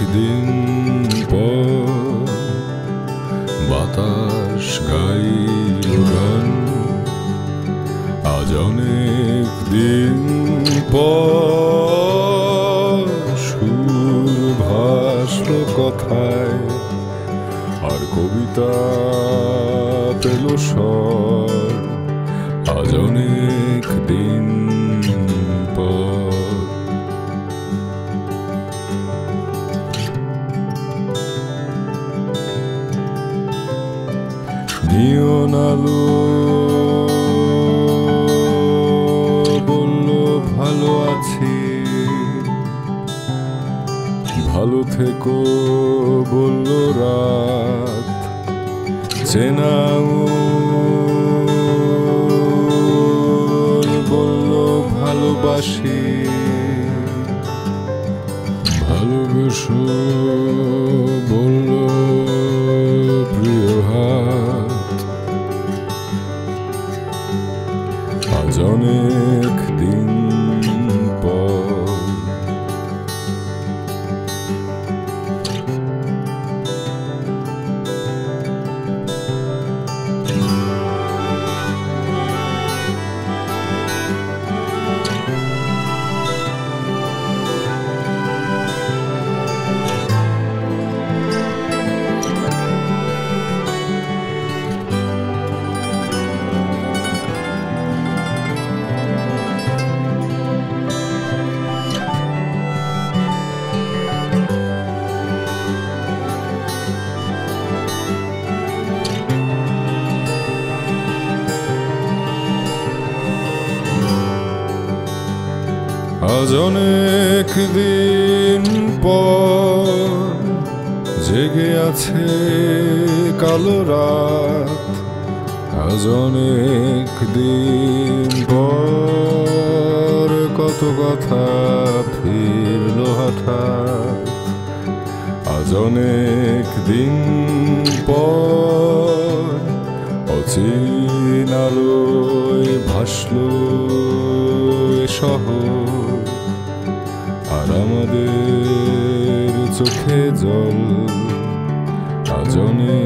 একদিন পর বাতাস গাইল গান আজ অনেক দিন সুর কথায়, আর কবিতা পেল সব আজ অনেক দিন নিয়ন আলো বলল ভালো আছি। ভালো থেকো বলল রাত। চেনাও বলল ভালোবাসি। ভালোবেসো আজ অনেক আজ অনেক দিন পর জেগে আছে কালো রাত। আজ অনেক দিন পর কত কথা ফিরল হঠাৎ। আজ অনেক দিন পর অচিন আলোয় ভাসল শহর। আমাদের চোখে জল আজনে